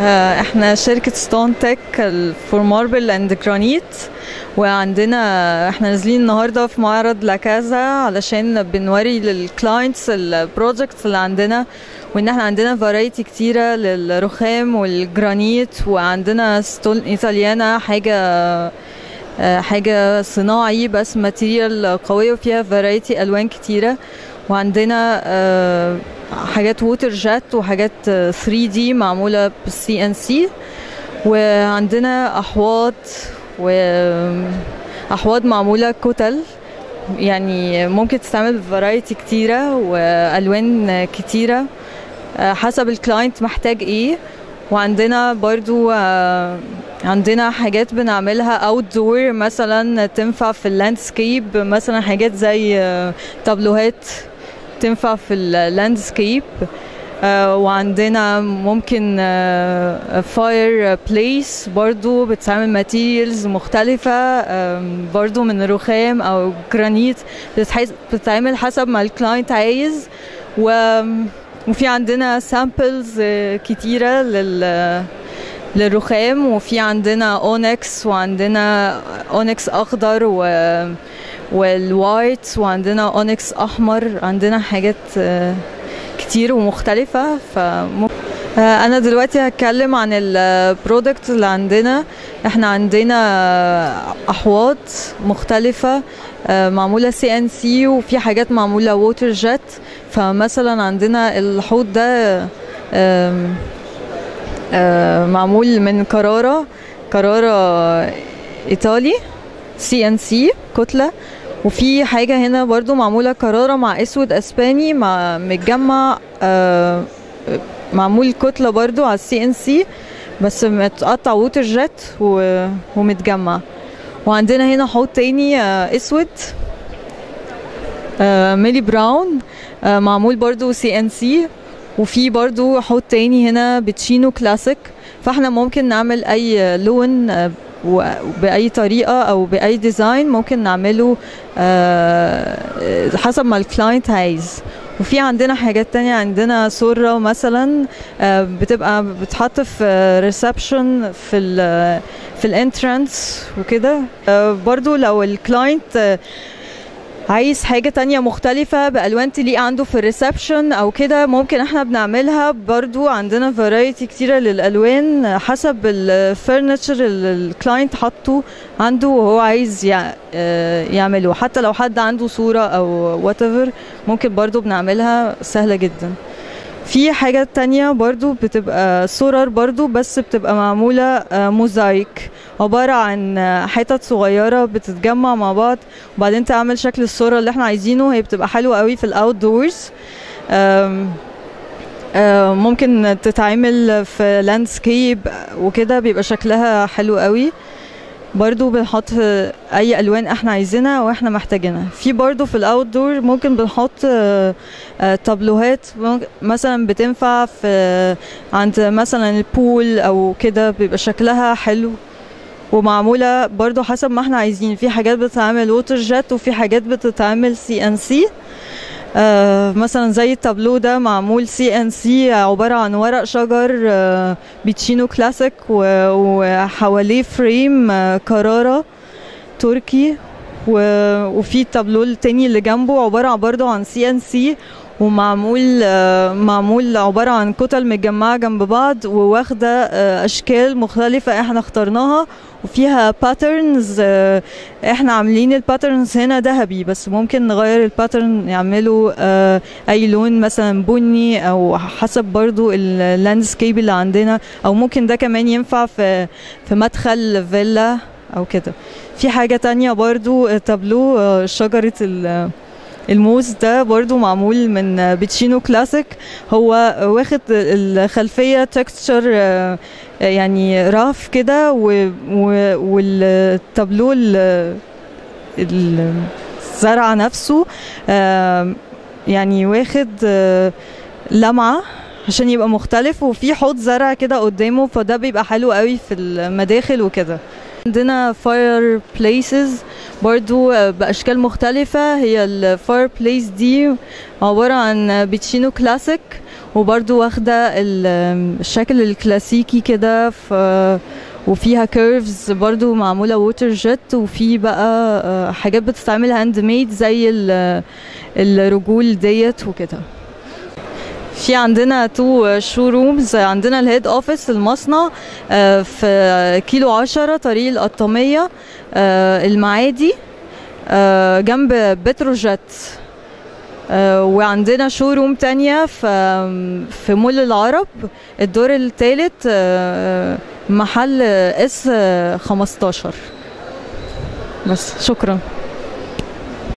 آه، إحنا شركة Stone Tech for Marble and Granite وعندنا إحنا نازلين النهارده في معرض لاكازا علشان بنوري لل clients ال projects اللي عندنا وإن إحنا عندنا variety كتيرة للرخام والجرانيت وعندنا Stone Italiana حاجة آه، حاجة صناعي بس material قوية وفيها variety ألوان كتيرة. وعندنا آه، حاجات water jet وحاجات 3D معمولة بال CNC وعندنا أحواض وأحواض معمولة كتل. يعني ممكن تستعمل ب variety كتيرة وألوان كتيرة. آه، حسب ال client محتاج إيه. وعندنا برضو آه، عندنا حاجات بنعملها outdoor مثلا تنفع في ال landscape مثلا حاجات زي آه، تابلوهات. تنفع في ال landscape وعندنا ممكن fireplace برضو بتستعمل materials مختلفة برضو من رخام أو جرانيت بتتعمل حسب ما ال client عايز. و وفي عندنا samples كتيرة لل للرخام. وفي عندنا onyx وعندنا onyx أخضر و وال white وعندنا onyx أحمر عندنا حاجات آه، كتير ومختلفة فم... آه، أنا دلوقتي هتكلم عن ال product اللي عندنا. إحنا عندنا أحواض مختلفة آه، معمولة CNC وفي حاجات معمولة water jet فمثلا عندنا الحوض ده معمول من كرارة كرارة إيطالي CNC كتلة. وفي حاجة هنا برضو معمولة كرارة مع أسود أسباني مع متجمع آه، معمول كتلة برضو على ال CNC بس متقطع water و- ومتجمع. وعندنا هنا حوض تاني آه، أسود آه، ميلي brown معمول برضو CNC وفي برضو حوض تاني هنا بتشينو كلاسيك. فاحنا ممكن نعمل أي لون آه، و- بأي طريقة أو بأي design ممكن نعمله آه، حسب ما ال client عايز. وفي عندنا حاجات تانية عندنا سرة مثلا آه، بتبقى بتحط في reception في ال في ال entrance وكده. آه، برضو لو ال client آه، عايز حاجة تانية مختلفة بألوان تليق عنده في ال reception أو كده ممكن إحنا بنعملها برضو عندنا variety كتيرة للألوان حسب ال furniture اللي ال client حاطه عنده وهو عايز آه، يعمله. حتى لو حد عنده صورة أو whatever ممكن برضو بنعملها سهلة جدا. في حاجة تانية برضو بتبقى صورر برضو بس بتبقى معمولة آه، موزايك. عبارة عن آه، حتت صغيرة بتتجمع مع بعض وبعدين تعمل شكل الصورة اللي إحنا عايزينه. هي بتبقى حلوة قوي في ال outdoors ممكن تتعمل في landscape وكده بيبقى شكلها حلو قوي. برضو بنحط أي ألوان إحنا عايزينها وإحنا محتاجينها. في برضو في ال outdoor ممكن بنحط آه، آه، تابلوهات. مثلا بتنفع في عند مثلا ال pool أو كده بيبقى شكلها حلو ومعمولة برضو حسب ما إحنا عايزين. في حاجات بتتعمل water jet وفي حاجات بتتعمل CNC آه مثلا زي التابلو ده معمول CNC عبارة عن ورق شجر آه بيتشينو كلاسيك وحواليه frame آه كرارة تركي وفي التابلو التاني اللي جنبه عبارة برضو عن CNC ومعمول آه، معمول عبارة عن كتل متجمعة جنب بعض وواخدة آه، أشكال مختلفة إحنا اخترناها وفيها patterns إحنا عاملين ال patterns هنا ذهبي بس ممكن نغير ال pattern آه، أي لون مثلا بني أو حسب برضو ال landscape اللي عندنا أو ممكن ده كمان ينفع في في مدخل فيلا أو كده. في حاجة تانية برضو آه، تابلو آه، ال- الموز ده برضو معمول من Botticino Classic. هو واخد الخلفية texture يعني rough كده والتابلو ال- الزرع نفسه آم، يعني واخد آه، لمعة عشان يبقى مختلف وفي حوض زرع كده قدامه فده بيبقى حلو قوي في المداخل وكده. عندنا fireplaces برضو آه، بأشكال مختلفة. هي ال fireplace دي عبارة عن Botticino Classic وبرضو واخدة ال- الشكل الكلاسيكي كده في وفيها curves برضو معمولة water jet وفي بقى آه، حاجات بتتعمل hand made زي ال- الرجول ديت وكده. في عندنا two showrooms عندنا ال head office المصنع آه، في كيلو عشرة طريق القطامية آه، المعادي آه، جنب بتروجيت. وعندنا شو روم تانية في في مول العرب الدور الثالث محل اس 15 بس شكرا.